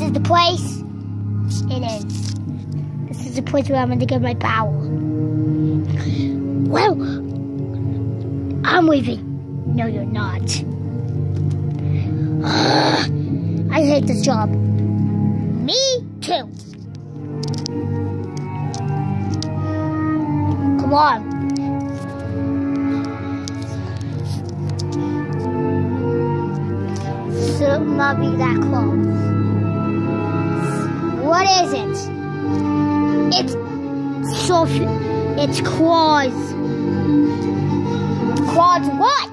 this is the place. It is. This is the place where I'm going to get my power. Well, I'm leaving. No, you're not. I hate this job. Me too. Come on. Should not be that close. What is it? It's so. It's claws. Claws? What?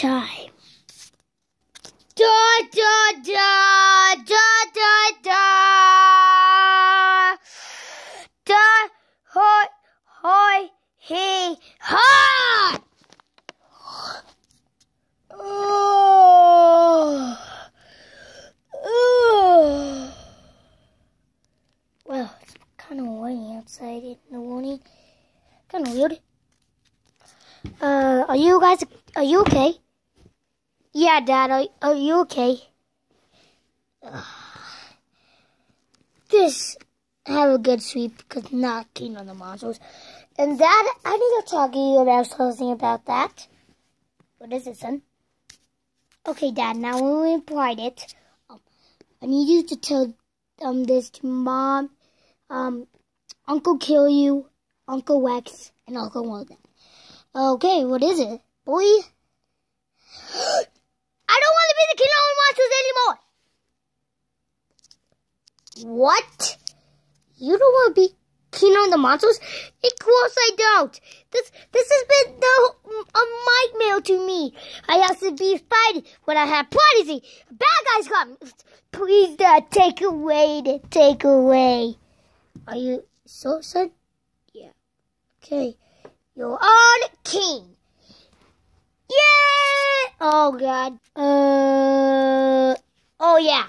Time. Da da da da da da da hoi hoi he ha. Oh. Oh. Well, it's kind of raining outside in the morning. Kind of weird. Uh, are you guys? Are you okay? Dad, are, are you okay? This have a good sleep because not keen on the monsters. And Dad, I need to talk to you about something about that. What is it, son? Okay, Dad. Now when we applied it, um, I need you to tell um this to Mom, um, Uncle Kill You, Uncle Wex, and Uncle Walden. Okay, what is it, boy? I don't want to be the king of monsters anymore. What? You don't want to be king on the monsters? Of course I don't. This this has been the a nightmare to me. I have to be fighting when I have privacy. Bad guys come. Please, Dad, take away the take away. Are you so son? Yeah. Okay. You're on king. Yeah! Oh god. Uh oh yeah.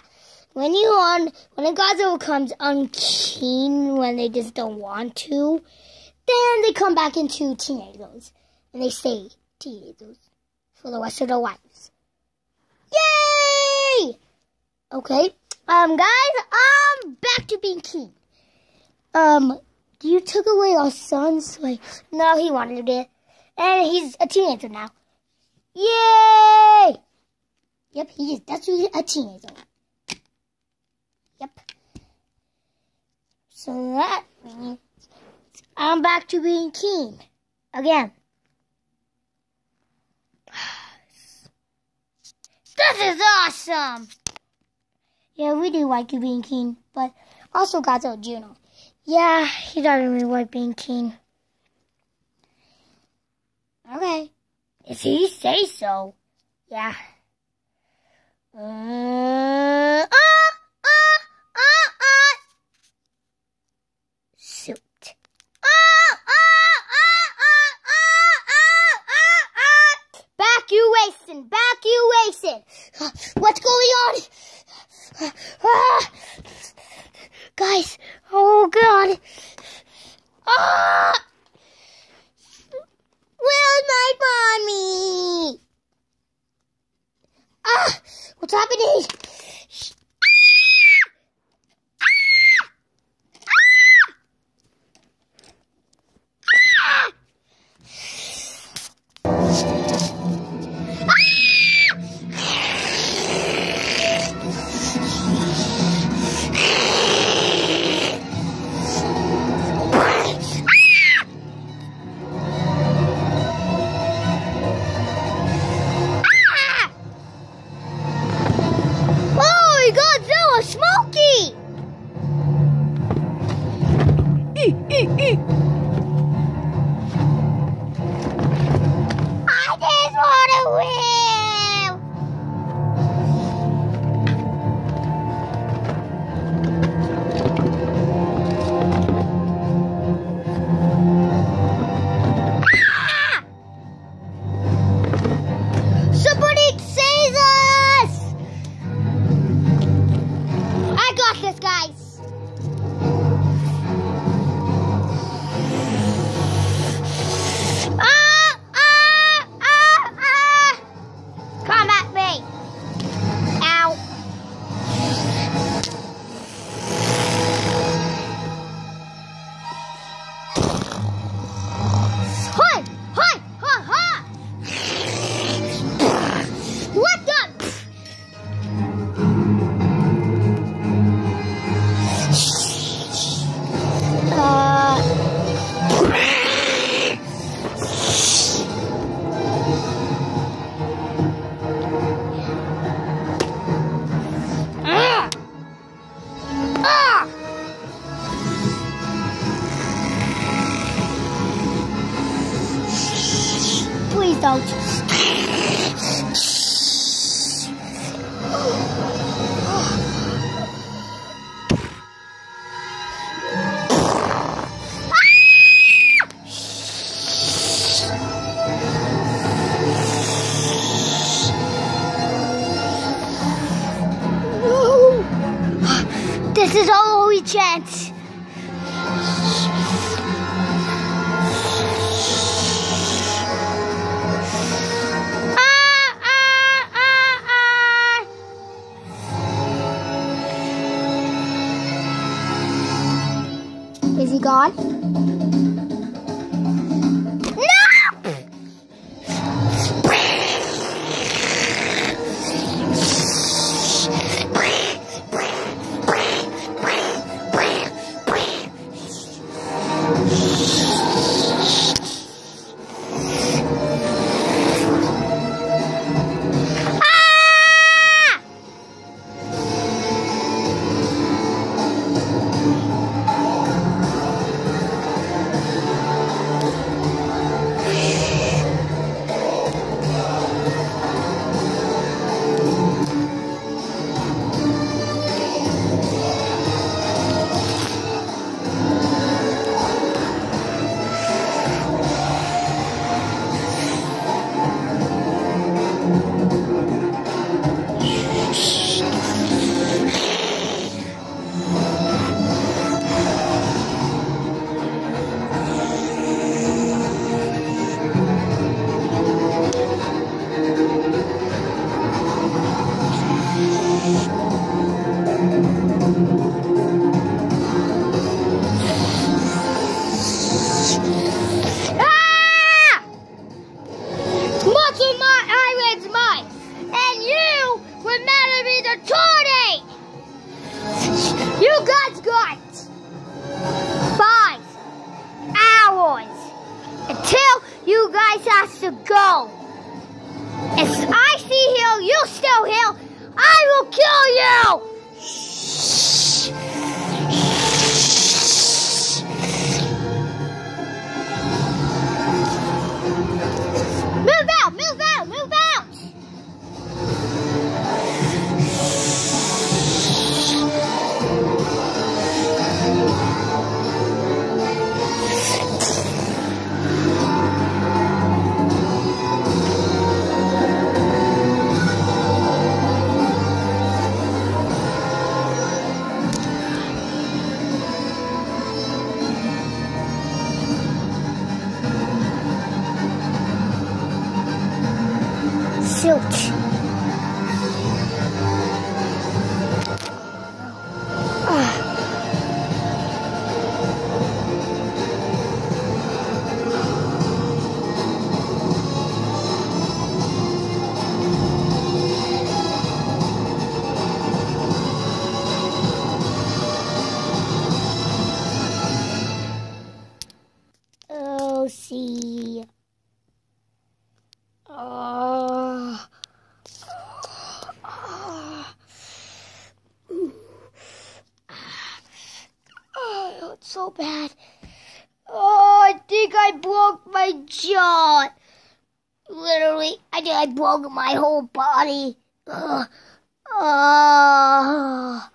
When you on when a Godzilla comes king when they just don't want to, then they come back into teenagers. And they stay teenagers for the rest of their lives. Yay! Okay. Um guys, I'm back to being king. Um you took away our son's like no he wanted it. And he's a teenager now. Yay! Yep, he is That's definitely a teenager. Yep. So that means I'm back to being king again. This is awesome! Yeah, we do like you being king, but also Godzilla Juno. Yeah, he doesn't really like being king. Okay. If he say so. Yeah. Uh, uh, uh, uh, uh. Suit. Uh, uh, uh. Back you wasting. Back you wasting. What's going on? Guys. Oh, God. Ah. My whole body. Oh. Uh,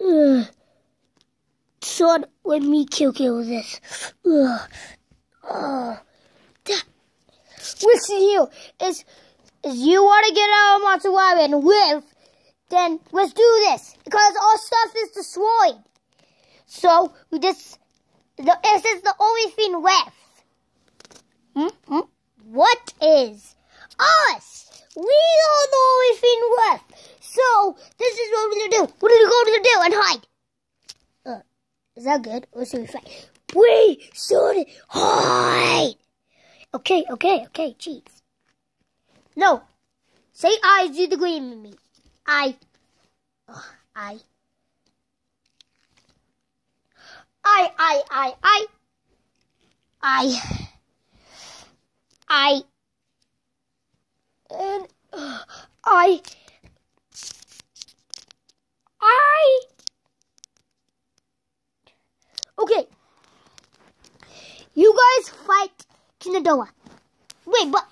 Ugh. Son, let me kill kill this. Ugh. Oh. Listen here, is is you want to get out of Monster Island and live, then let's do this because our stuff is destroyed. So we just the, this is the only thing left. Hmm? Hmm? What is us? We are the only thing left. So this is what we're gonna do. What are we to do and hide? Is that good? Or should we fight? We should hide. Okay, okay, okay. Jeez. No. Say I do the green with me. I. Ugh, I. I, I, I, I, I, I, and uh, I, I, okay. You guys fight King Ghidorah. Wait, but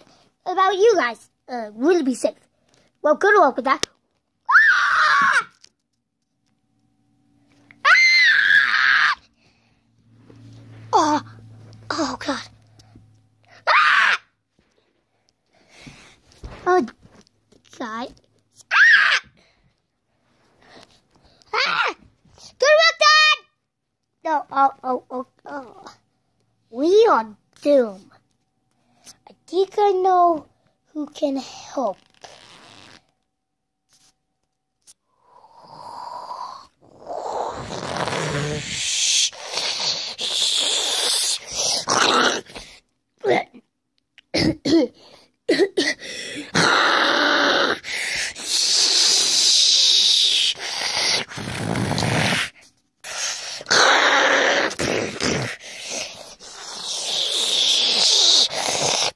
about you guys, uh, will it be safe. Well, good luck with that. Ah! Ah! Oh, oh God. Ah! Oh, God. Ah! Ah! Good luck, Dad! No, oh, oh, oh, oh. We are doomed. I think I know who can help.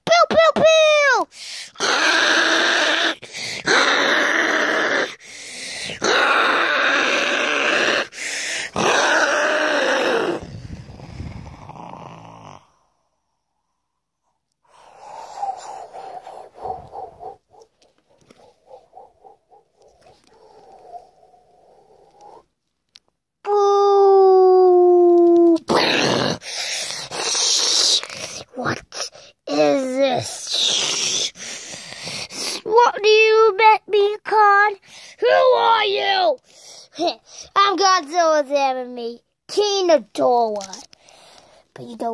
Pew, pew, pew! Boo! What is this? What do you bet me, Con? Who are you? I'm Godzilla's enemy, King of Doorwa.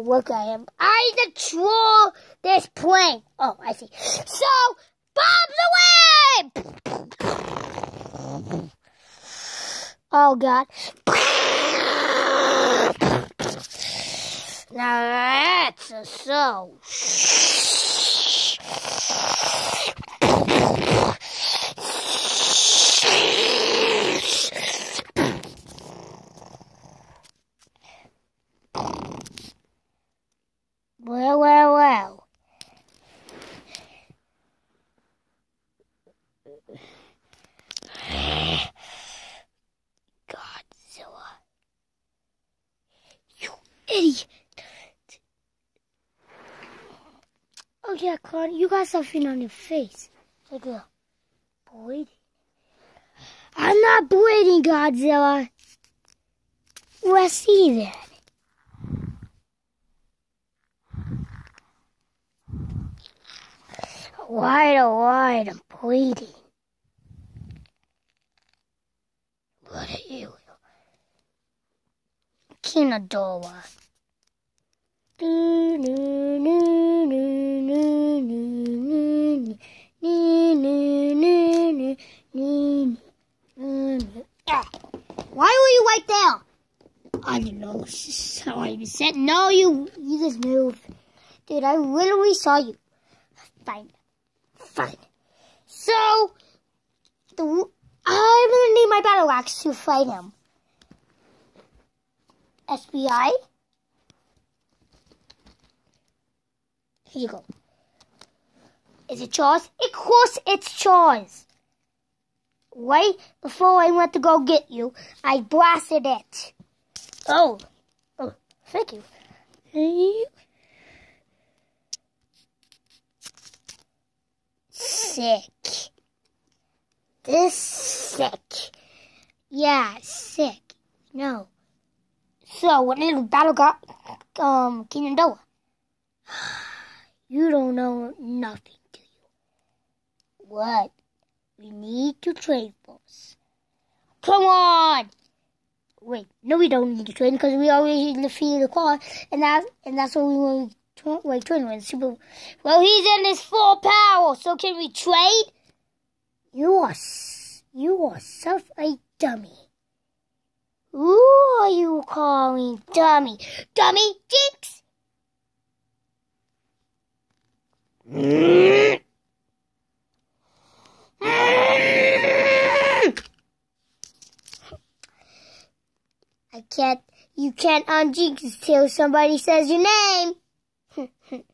Look I am. I control this plane. Oh, I see. So, bombs away! Oh, God. Now that's a so. Well, well, well. Godzilla. You idiot. Oh yeah, Con, you got something on your face. Like a bleeding. I'm not bleeding, Godzilla. I see that. Wide, oh, wide, I'm bleeding. What are you? King Ghidorah. Why were you right there? I don't know. How I said. No, you you just moved. Dude, I literally saw you. Fine. Fine. So, the, I'm gonna need my battle axe to fight him. SBI. Here you go. Is it yours? Of course it's yours. Right before I went to go get you, I blasted it. Oh. Oh, thank you. Sick. This sick. Yeah, sick. No. So, what little battle got um King Ghidorah? You don't know nothing, do you? What? We need to trade, boss. Come on! Wait, no, we don't need to trade because we already defeated the quad, and that and that's what we want to like train with. Super. Well, he's in his full power, so can we trade? You are you are such a dummy. Who are you calling dummy? Dummy Jinx? I can't You can't unjinx till somebody says your name.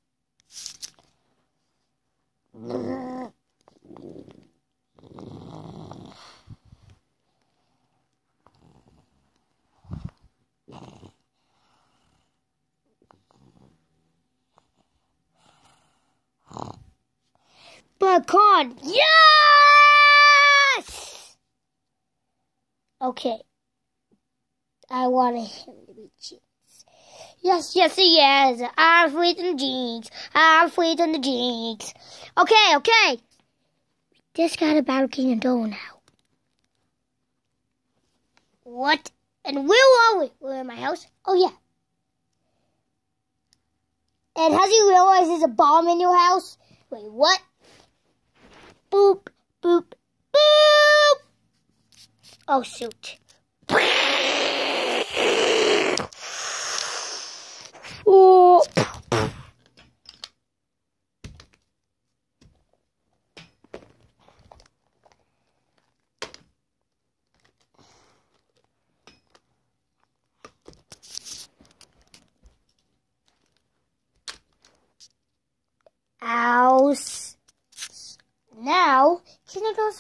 But con, yes! Okay. I want him to be jeans. Yes, yes, yes. I'm the jeans. I'm free on the jeans. Okay, okay. We just got a Battle King and Dole now. What? And where are we? We're in my house? Oh, yeah. And has he realized there's a bomb in your house? Wait, what? Boop, boop, boop. Oh, shoot. Oh.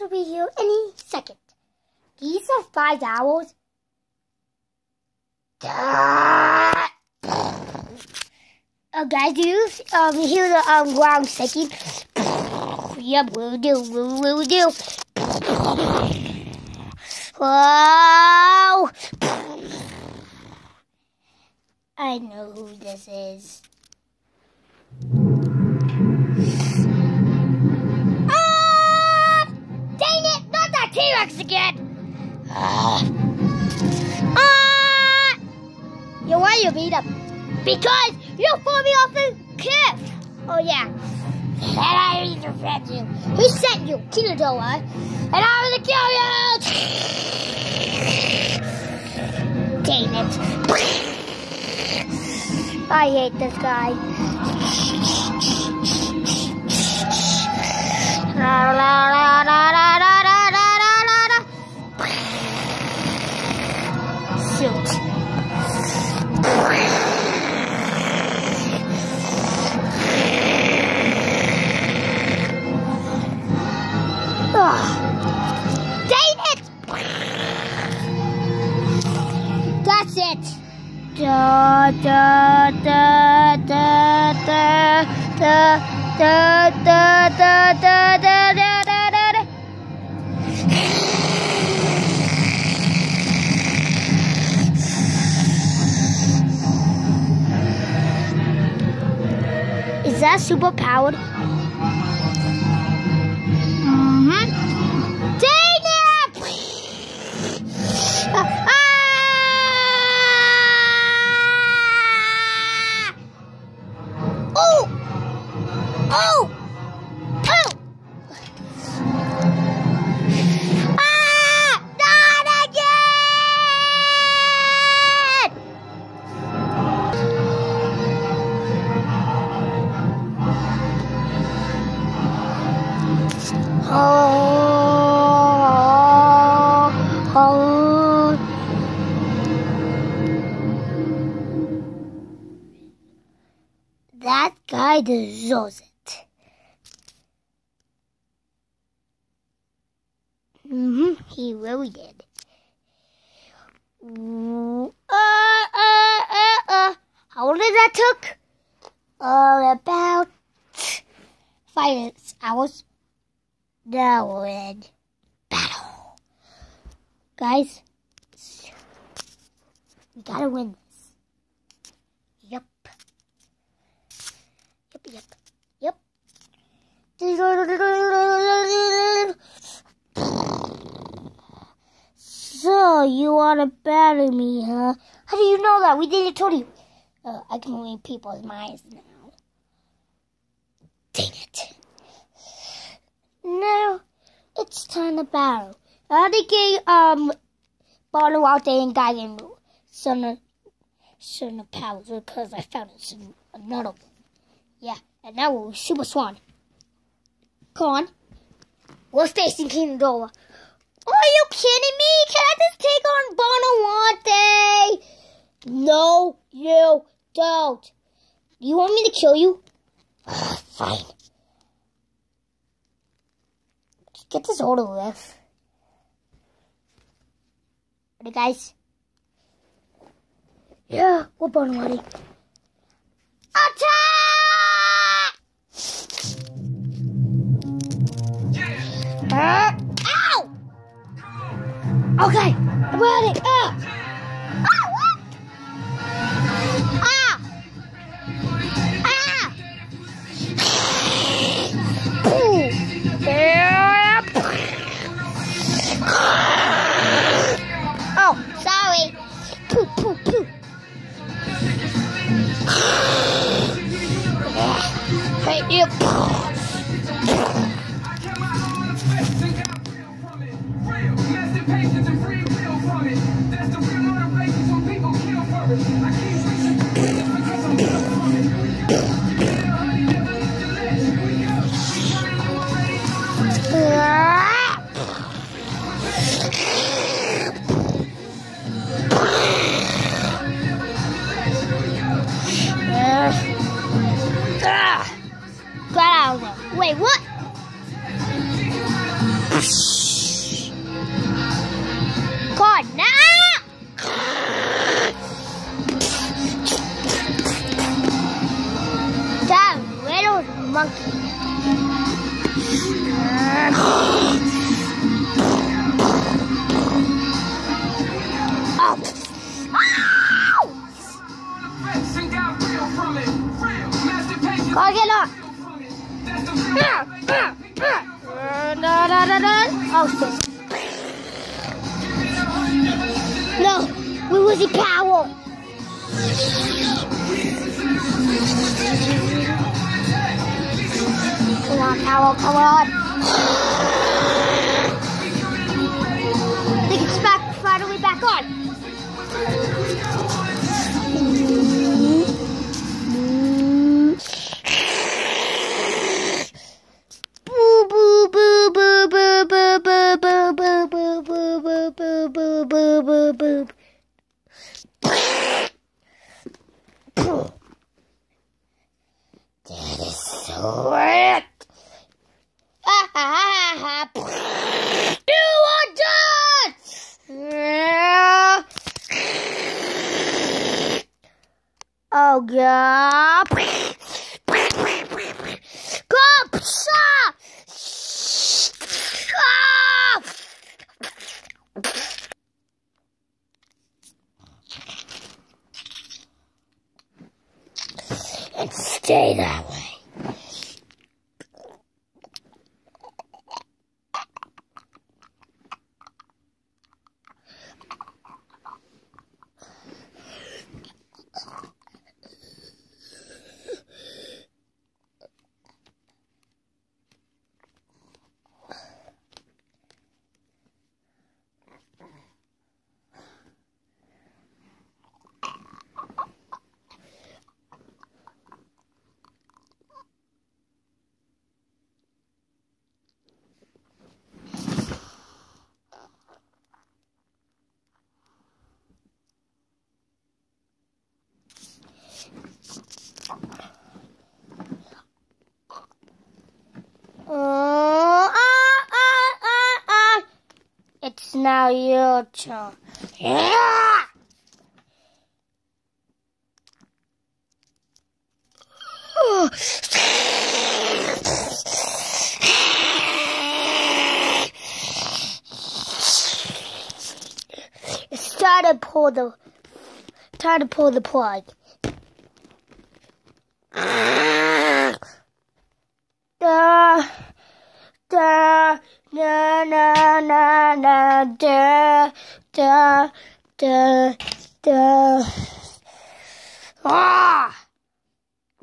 Will be here any second. These are five owls. Uh, guys, do you um, hear the um, ground shaking? yep, we'll do, we'll, we'll do. Whoa! I know who this is. T-Rex again. Ah. You why you beat up? Because you threw me off the cliff. Oh yeah. And I need to defend you. Who sent you? King Ghidorah. And I'm gonna kill you! Dang it. I hate this guy. La la la la super powered? That guy deserves it. Mm-hmm, he really did. Uh, uh, uh, uh. How long did that took? Uh, about five hours. Now in battle. Guys, we gotta win this. Yep. Yep, yep, yep. So, you wanna battle me, huh? How do you know that? We didn't tell you. Uh, I can read people's minds now. Dang it. Now, it's time to battle. I had to get, um, bottle out there and guy in some, some powers because I found some, another one. Yeah, and now we're Super Swan. Come on. We're facing King Ghidorah. Are you kidding me? Can I just take on Bonawante? Bono out. Do you want me to kill you? Fine. Get this over with. Ready, guys? Yeah, we're born ready. Attack! Uh, ow! Okay, I'm ready. Ah! If No, we was a cow. Come on, cow, come on. 呀呸呸呸呸呸！干不！Oh, ah, ah, ah, ah. It's now your turn. Yeah! It's time to pull the time to pull the plug. the the ah!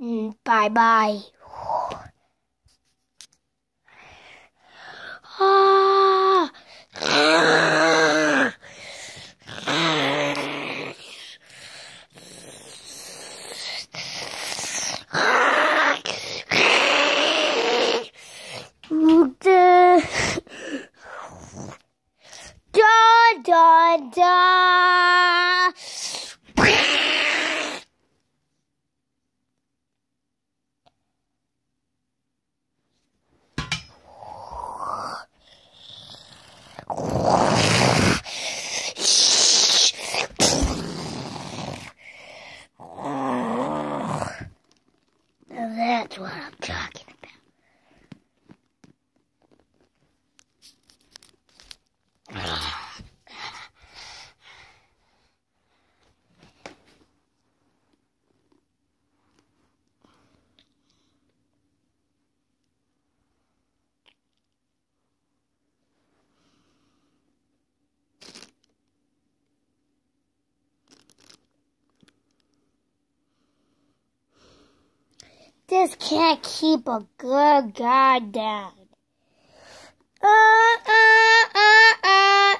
Mm, bye bye ah. da da can't keep a good guy down. Uh, uh, uh, uh.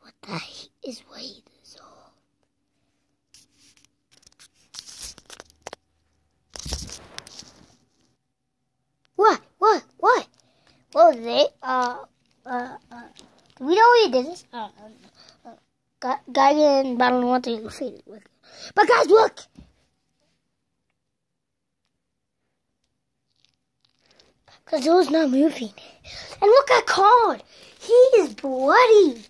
what the heck is way this old? What? What? What? What was it? Uh, uh, uh, we know he did this. Uh, guy in Battle One to defeated with. But guys, look! Because it was not moving. And look at Card! He is bloody!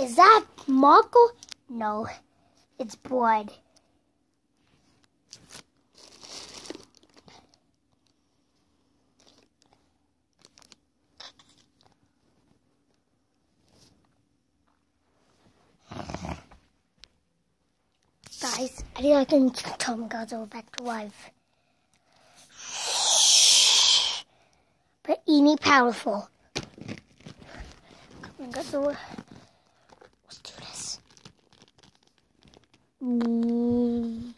Is that Marco? No, it's blood. Guys, I think I can guys over back to life. But Eni powerful. Come on, over. Let's do this. Mm.